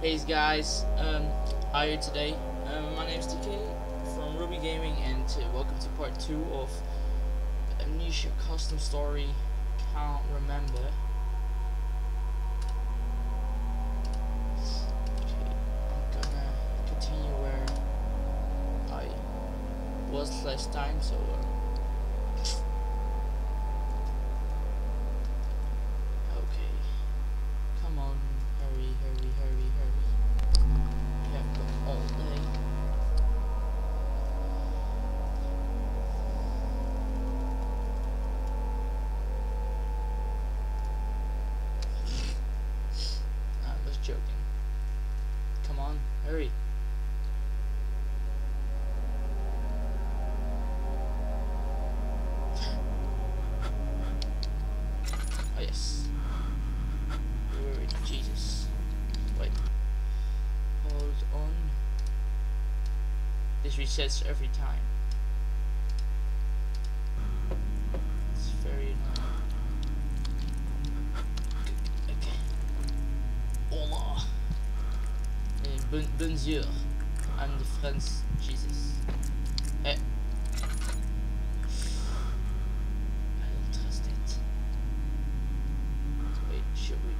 Hey guys, um, how are you today? Um, my name is DK from Ruby Gaming and uh, welcome to part 2 of Amnesia Custom Story Can't Remember. Okay, I'm gonna continue where I was last time, so um, hurry. Oh yes. Is Jesus? Wait. Hold on. This resets every time. It's very annoying. Okay. Hola. Eh, bon, bonjour. I'm the French Jesus. Eh. I don't trust it. Wait, should we?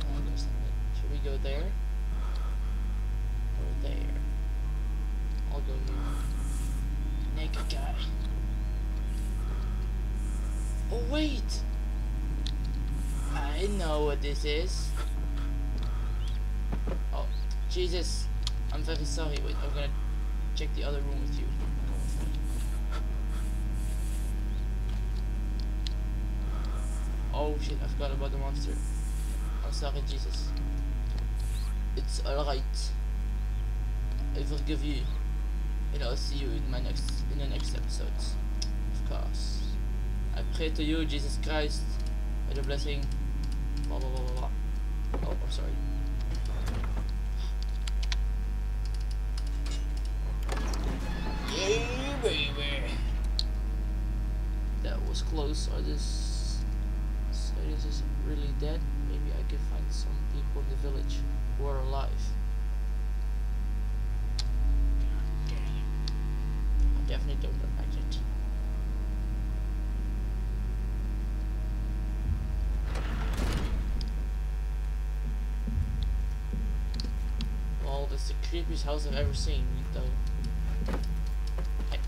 No, that's not it. Should we go there? Or there? I'll go here. Naked guy. Oh wait! I know what this is. Jesus. I'm very sorry. Wait, I'm gonna check the other room with you. Oh shit, I forgot about the monster. I'm sorry, Jesus. It's alright. I forgive you. And I'll see you in my next in the next episodes. Of course. I pray to you, Jesus Christ, with a blessing. Blah blah blah blah blah. Oh, I'm sorry. Was close. Are this this is really dead? Maybe I can find some people in the village who are alive. I definitely don't like it. Well, that's the creepiest house I've ever seen, though. Hey.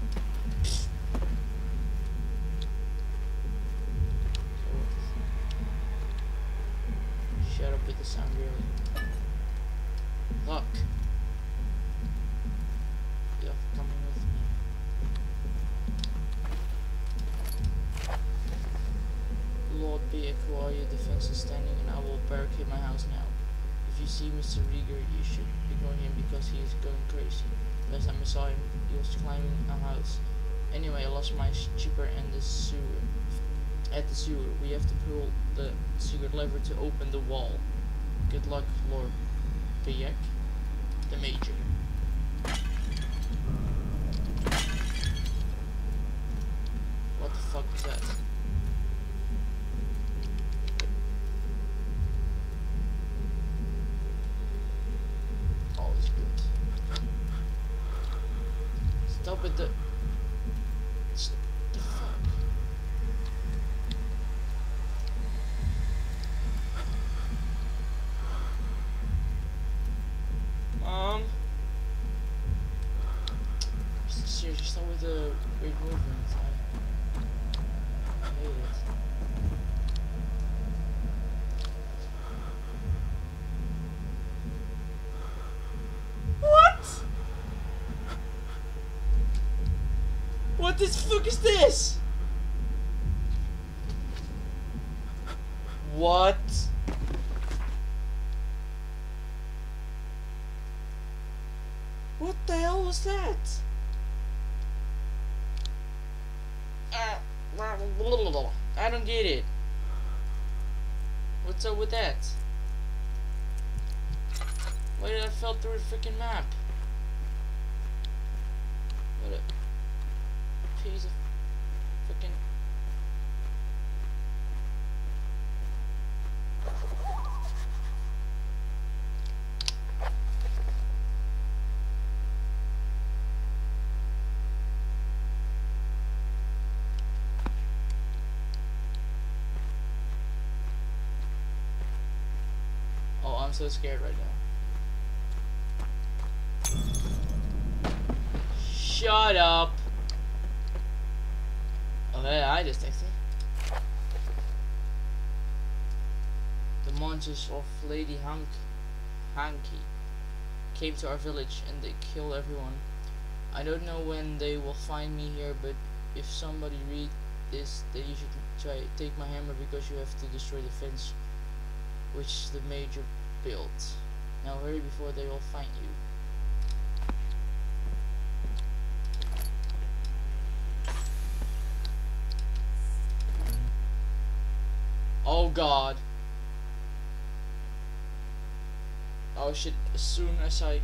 Shut up with the sound, really. Look. You're coming with me. Lord be defense is standing, and I will barricade my house now. If you see Mr. Rieger, you should ignore him because he is going crazy. Last time I saw him, he was climbing a house. Anyway, I lost my chipper in the sewer. At the sewer, we have to pull the secret lever to open the wall. Good luck, Lord Bayek, the Major. What the fuck was that? All is good. Stop it, the. St- the fuck? Mom? Seriously, stop with the weird movements. I hate it. What? What the fuck is this? What? What the hell was that? Uh, I don't get it. What's up with that? Why did I fell through a freaking map? What a piece of freaking. I'm so scared right now. Shut up. Oh, I detected. The monsters of Lady Hank Hanky came to our village and they killed everyone. I don't know when they will find me here, but if somebody read this, then you should try take my hammer because you have to destroy the fence which the major Now hurry before they all find you. Oh god. Oh shit, as soon as I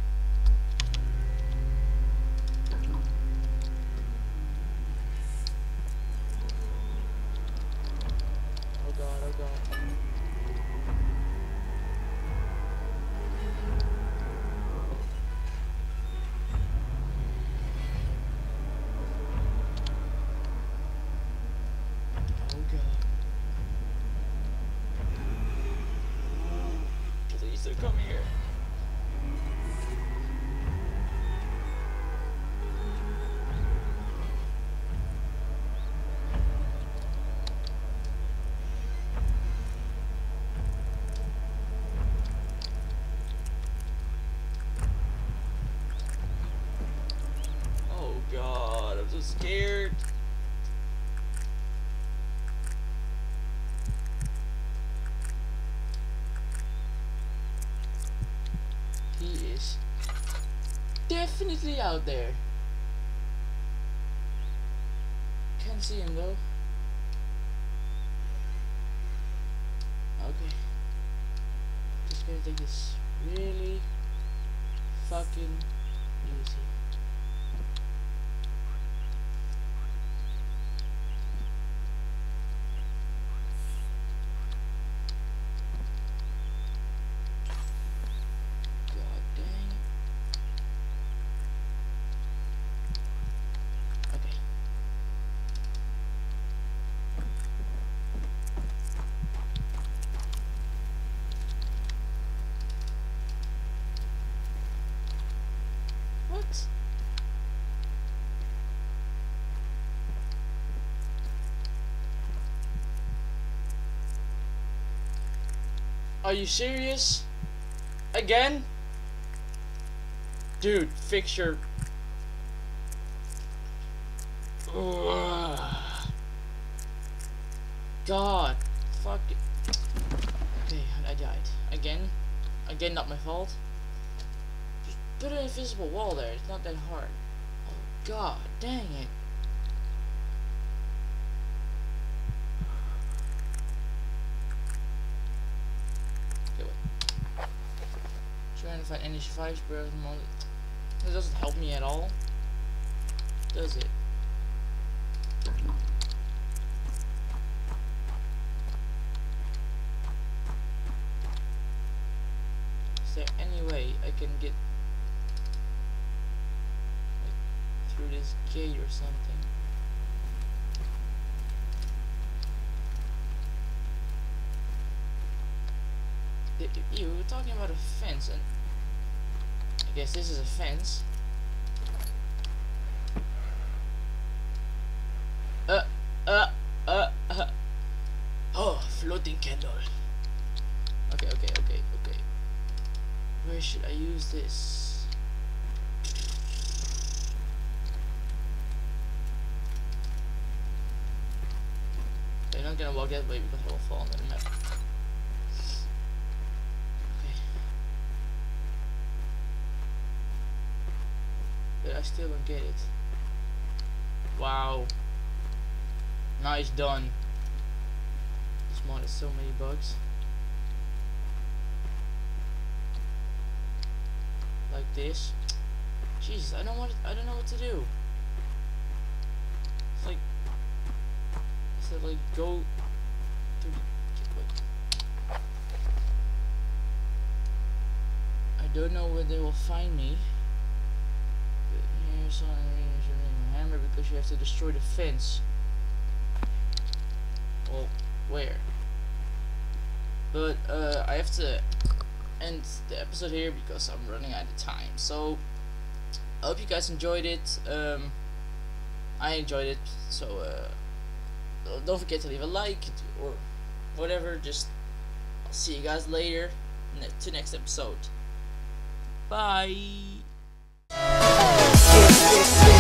definitely out there. Can't see him though. Okay. Just gonna take this really fucking easy. God dang it. Okay. What? Are you serious? Again? Dude, fix your. Ugh. God, fuck it. Okay, I died again. Again, not my fault. Just put an invisible wall there. It's not that hard. Oh God, dang it. Okay, wait. Any survives, bro. It doesn't help me at all. Does it? Is there any way I can get like, through this gate or something? You were talking about a fence, and Guess this is a fence. Uh, uh, uh, uh. Oh, floating candle. Okay, okay, okay, okay. Where should I use this? I'm not gonna walk that way because I will fall on the map. Okay. But I still don't get it. Wow. Nice done. This mod has so many bugs. Like this. Jesus, I don't want. I don't know what to do. It's like. It's like go. To, wait. I don't know where they will find me. Hammer because you have to destroy the fence. Well, where? But uh, I have to end the episode here because I'm running out of time. So I hope you guys enjoyed it. Um, I enjoyed it. So uh, don't forget to leave a like or whatever. Just I'll see you guys later. Ne- to next episode. Bye. This